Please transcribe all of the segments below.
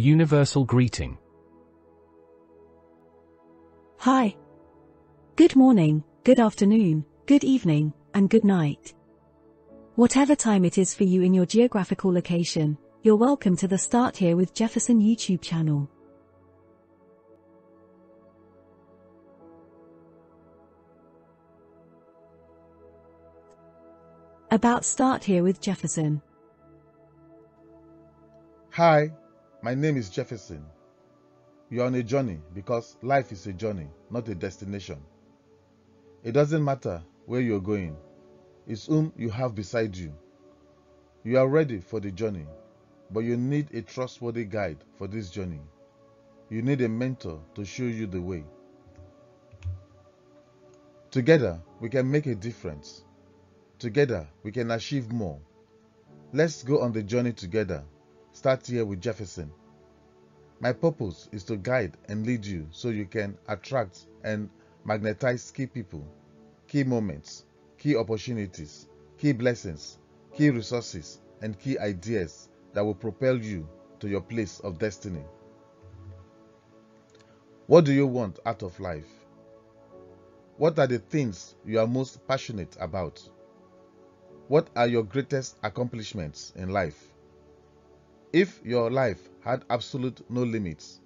the universal greeting. Hi. Good morning, good afternoon, good evening, and good night. Whatever time it is for you in your geographical location, you're welcome to the Start Here with Jefferson YouTube channel. About Start Here with Jefferson. Hi, my name is Jefferson. You're on a journey because life is a journey, not a destination. It doesn't matter where you're going, it's whom you have beside you. You are ready for the journey, but you need a trustworthy guide for this journey. You need a mentor to show you the way. Together, we can make a difference. Together, we can achieve more. Let's go on the journey together. Start here with Jefferson. My purpose is to guide and lead you so you can attract and magnetize key people, key moments, key opportunities, key blessings, key resources, and key ideas that will propel you to your place of destiny. What do you want out of life? What are the things you are most passionate about? What are your greatest accomplishments in life? If your life had absolute no limits,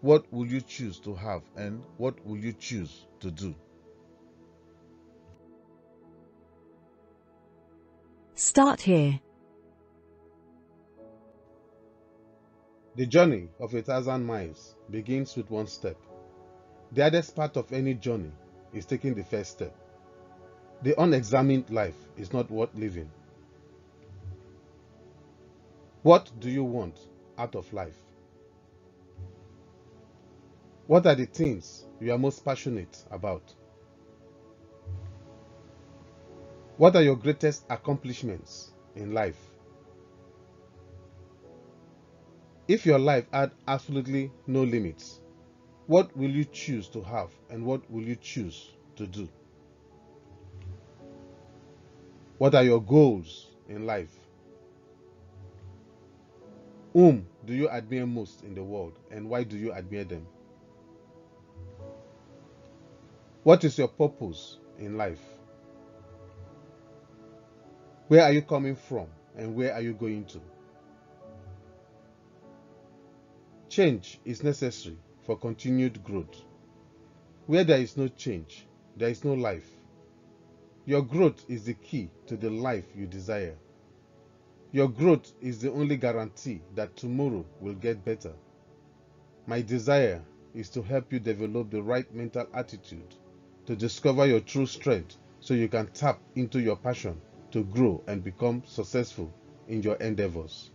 what would you choose to have and what would you choose to do? Start here. The journey of a thousand miles begins with one step. The hardest part of any journey is taking the first step. The unexamined life is not worth living. What do you want out of life? What are the things you are most passionate about? What are your greatest accomplishments in life? If your life had absolutely no limits, what will you choose to have and what will you choose to do? What are your goals in life? Whom do you admire most in the world and why do you admire them? What is your purpose in life? Where are you coming from and where are you going to? Change is necessary for continued growth. Where there is no change, there is no life. Your growth is the key to the life you desire. Your growth is the only guarantee that tomorrow will get better. My desire is to help you develop the right mental attitude to discover your true strength so you can tap into your passion to grow and become successful in your endeavors.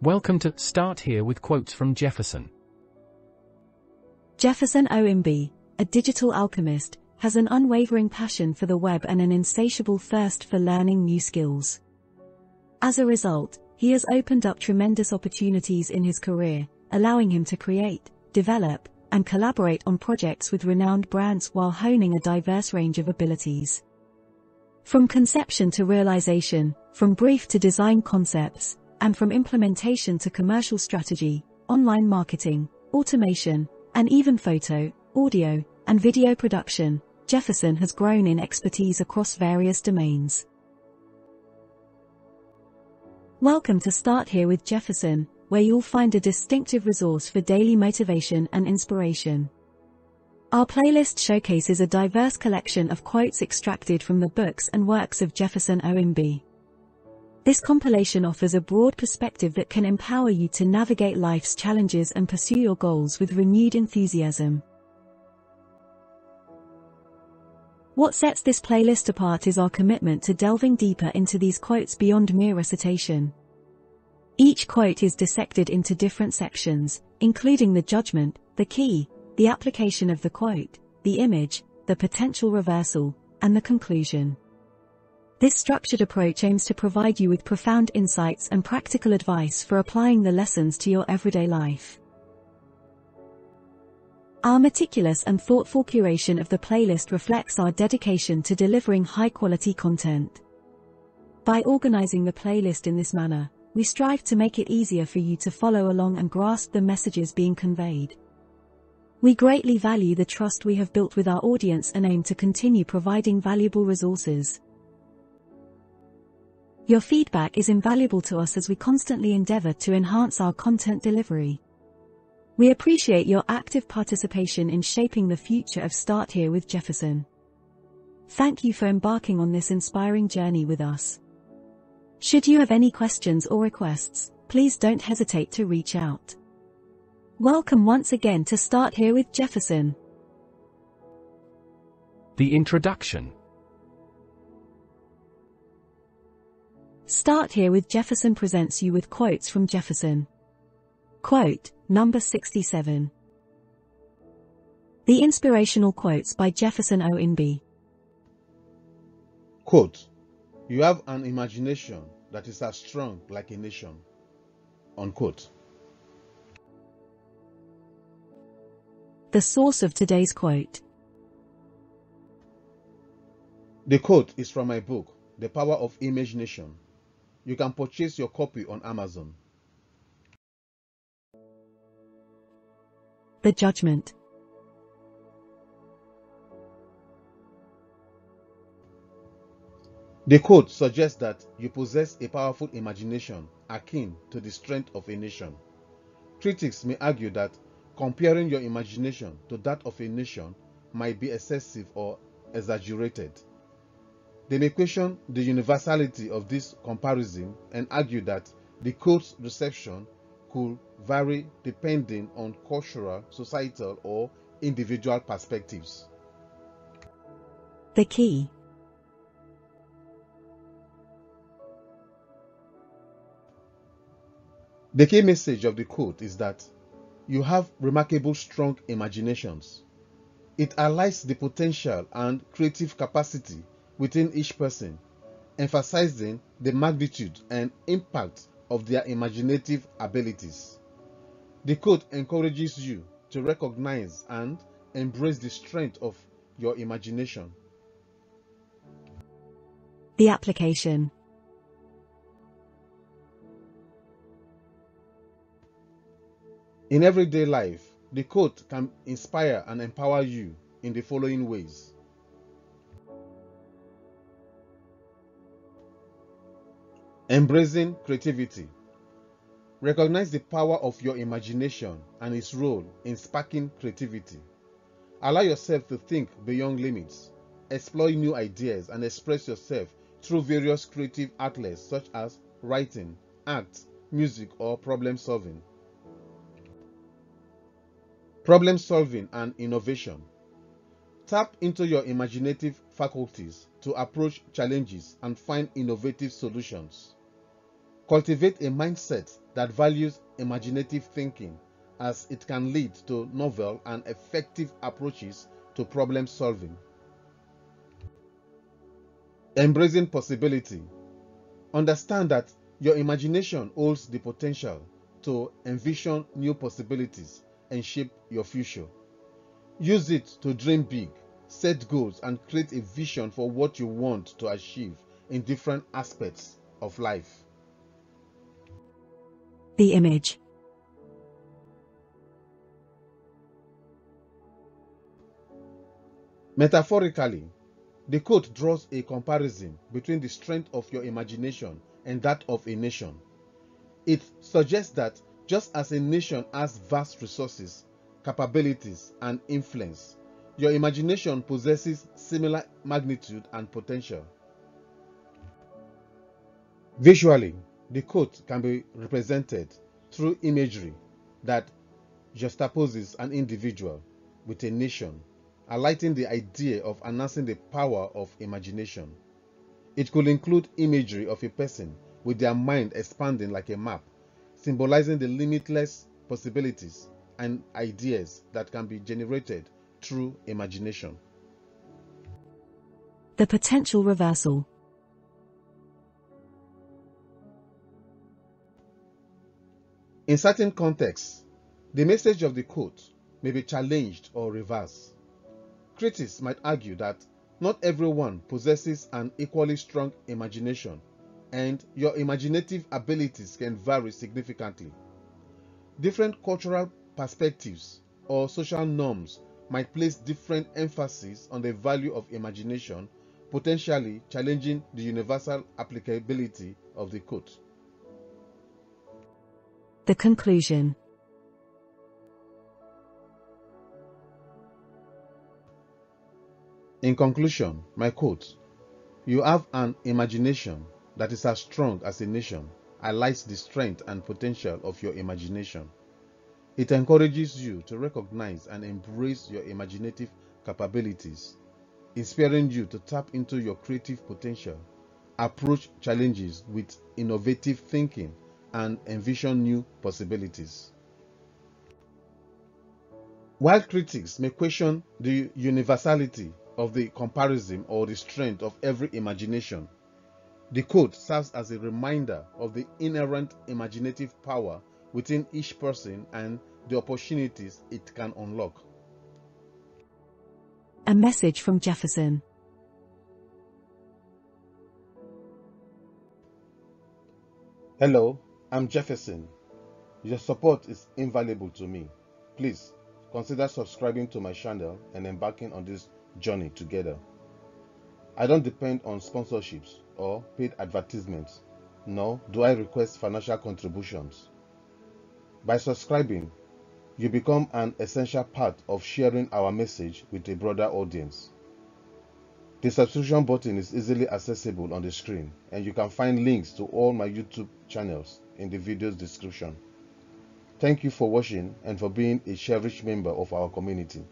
Welcome to Start Here with quotes from Jefferson. Jefferson O Imgbi, a digital alchemist, has an unwavering passion for the web and an insatiable thirst for learning new skills. As a result, he has opened up tremendous opportunities in his career, allowing him to create, develop, and collaborate on projects with renowned brands while honing a diverse range of abilities. From conception to realization, from brief to design concepts, and from implementation to commercial strategy, online marketing, automation, and even photo, audio, and video production, Jefferson has grown in expertise across various domains. Welcome to Start Here with Jefferson, where you'll find a distinctive resource for daily motivation and inspiration. Our playlist showcases a diverse collection of quotes extracted from the books and works of Jefferson O Imgbi. This compilation offers a broad perspective that can empower you to navigate life's challenges and pursue your goals with renewed enthusiasm. What sets this playlist apart is our commitment to delving deeper into these quotes beyond mere recitation. Each quote is dissected into different sections, including the judgment, the key, the application of the quote, the image, the potential reversal, and the conclusion. This structured approach aims to provide you with profound insights and practical advice for applying the lessons to your everyday life. Our meticulous and thoughtful curation of the playlist reflects our dedication to delivering high-quality content. By organizing the playlist in this manner, we strive to make it easier for you to follow along and grasp the messages being conveyed. We greatly value the trust we have built with our audience and aim to continue providing valuable resources. Your feedback is invaluable to us as we constantly endeavor to enhance our content delivery. We appreciate your active participation in shaping the future of Start Here with Jefferson. Thank you for embarking on this inspiring journey with us. Should you have any questions or requests, please don't hesitate to reach out. Welcome once again to Start Here with Jefferson. The introduction. Start Here with Jefferson presents you with quotes from Jefferson. Quote, number 67. The inspirational quotes by Jefferson O Imgbi. Quote, You have an imagination that is as strong like a nation. Unquote. The source of today's quote. The quote is from my book, The Power of Image Nation. You can purchase your copy on Amazon. The judgment. The quote suggests that you possess a powerful imagination akin to the strength of a nation. Critics may argue that comparing your imagination to that of a nation might be excessive or exaggerated. They may question the universality of this comparison and argue that the quote's reception could vary depending on cultural, societal, or individual perspectives. The key. The key message of the quote is that you have remarkable strong imaginations. It highlights the potential and creative capacity within each person, emphasizing the magnitude and impact of their imaginative abilities. The quote encourages you to recognize and embrace the strength of your imagination. The application. In everyday life, the quote can inspire and empower you in the following ways. Embracing creativity. Recognize the power of your imagination and its role in sparking creativity. Allow yourself to think beyond limits, explore new ideas, and express yourself through various creative outlets such as writing, art, music, or problem solving. Problem solving and innovation. Tap into your imaginative faculties to approach challenges and find innovative solutions. Cultivate a mindset that values imaginative thinking as it can lead to novel and effective approaches to problem solving. Embracing possibility. Understand that your imagination holds the potential to envision new possibilities and shape your future. Use it to dream big, set goals, and create a vision for what you want to achieve in different aspects of life. The image. Metaphorically, the quote draws a comparison between the strength of your imagination and that of a nation. It suggests that just as a nation has vast resources, capabilities, and influence, your imagination possesses similar magnitude and potential. Visually, the quote can be represented through imagery that juxtaposes an individual with a nation, highlighting the idea of announcing the power of imagination. It could include imagery of a person with their mind expanding like a map, symbolizing the limitless possibilities and ideas that can be generated through imagination. The potential reversal. In certain contexts, the message of the quote may be challenged or reversed. Critics might argue that not everyone possesses an equally strong imagination, and your imaginative abilities can vary significantly. Different cultural perspectives or social norms might place different emphasis on the value of imagination, potentially challenging the universal applicability of the quote. The conclusion In conclusion, my quote You have an imagination that is as strong as a nation, highlights the strength and potential of your imagination. It encourages you to recognize and embrace your imaginative capabilities, inspiring you to tap into your creative potential, approach challenges with innovative thinking, and envision new possibilities. While critics may question the universality of the comparison or the strength of every imagination, the quote serves as a reminder of the inherent imaginative power within each person and the opportunities it can unlock. A message from Jefferson. Hello, I'm Jefferson. Your support is invaluable to me. Please consider subscribing to my channel and embarking on this journey together. I don't depend on sponsorships or paid advertisements, nor do I request financial contributions. By subscribing, you become an essential part of sharing our message with a broader audience. The subscription button is easily accessible on the screen, and you can find links to all my YouTube channels in the video's description. Thank you for watching and for being a cherished member of our community.